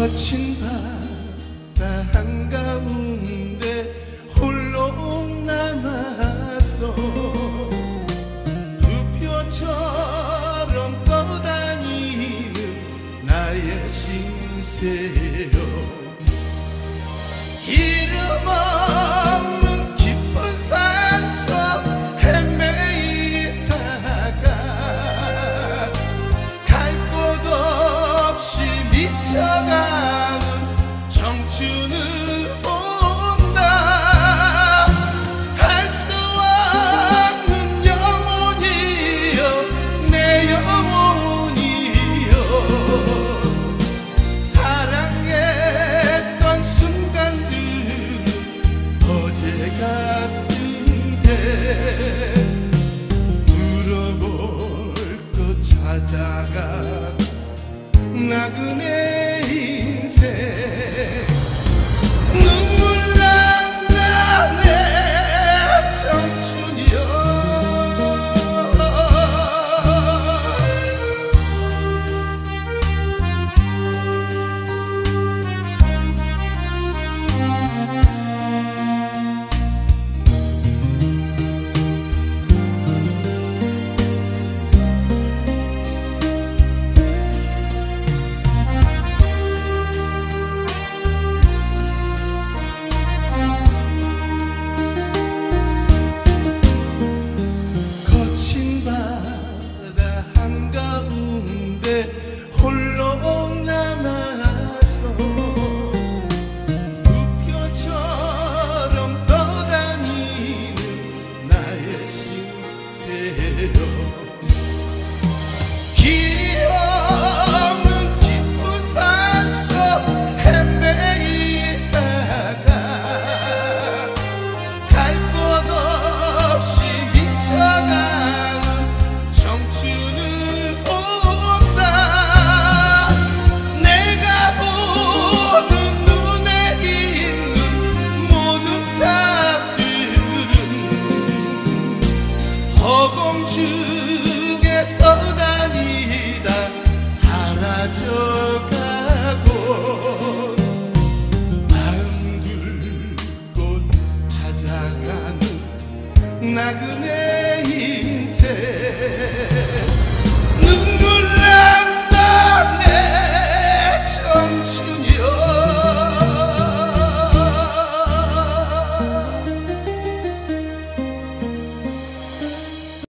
거친 바다 한가운데 홀로 남아서 부표처럼 떠다니는 나의 신세 청춘을 본다. 할 수 없는 영혼이여 내 영혼이여. 사랑했던 순간들은 어제 같은데 물어볼 것 찾아가 나그네 곁에 홀로 남아서 우표처럼 떠다니는 나의 신세여 떠다니다 사라져가고 마음 굴곳 찾아가는 나그네 인생.